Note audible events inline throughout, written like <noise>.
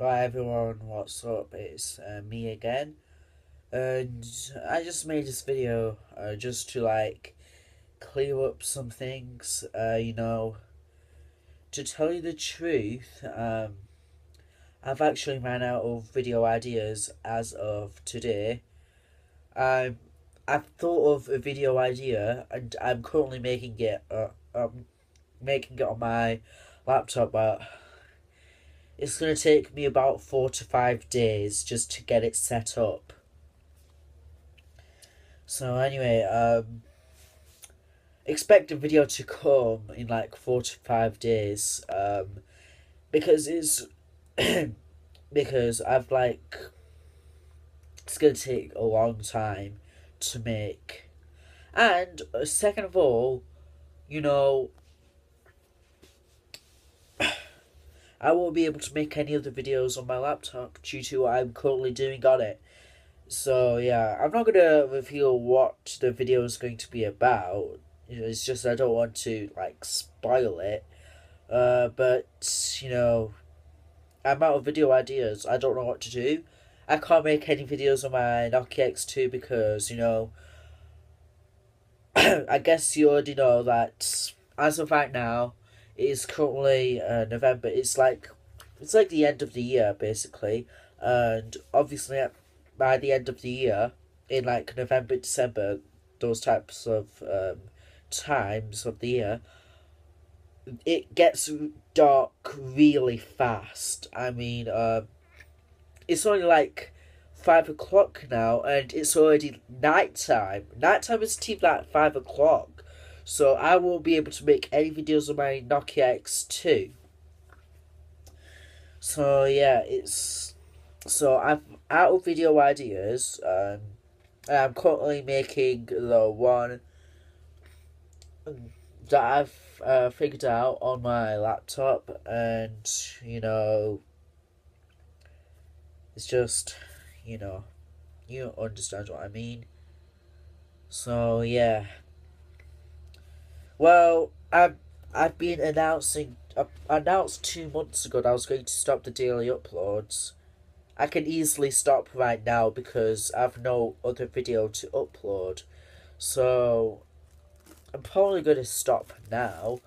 Hi everyone, what's up? It's uh, me again, and I just made this video uh, just to like clear up some things. Uh, you know, to tell you the truth, um, I've actually ran out of video ideas as of today. Um, I've thought of a video idea, and I'm currently making it. Uh, um, making it on my laptop, but it's going to take me about four to five days just to get it set up. So anyway, um, expect a video to come in like four to five days, um, because it's <clears throat> because I've like it's gonna take a long time to make, and uh, second of all, you know, I won't be able to make any other videos on my laptop due to what I'm currently doing on it. So yeah, I'm not gonna reveal what the video is going to be about. It's just I don't want to like spoil it. Uh, but you know, I'm out of video ideas. I don't know what to do. I can't make any videos on my Nokia X2 because you know. <clears throat> I guess you already know that as of right now, it is currently uh, November. It's like it's like the end of the year basically, and obviously by the end of the year, in like November, December, those types of um, times of the year, it gets dark really fast. I mean, um, it's only like five o'clock now, and it's already nighttime. Nighttime is till like five o'clock. So I won't be able to make any videos on my Nokia X2. So yeah, it's so I'm out of video ideas. Um, I'm currently making the one that I've uh, figured out on my laptop, and you know, it's just you know, you understand what I mean. So yeah. Well, I've I've been announcing uh, announced two months ago that I was going to stop the daily uploads. I can easily stop right now because I've no other video to upload. So I'm probably going to stop now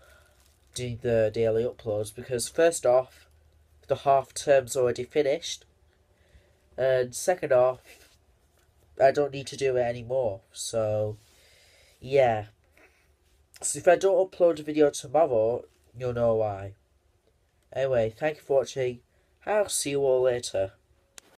doing the daily uploads because first off, the half term's already finished. And second off, I don't need to do it anymore. So yeah. So if I don't upload a video tomorrow, you'll know why. Anyway, thank you for watching. I'll see you all later.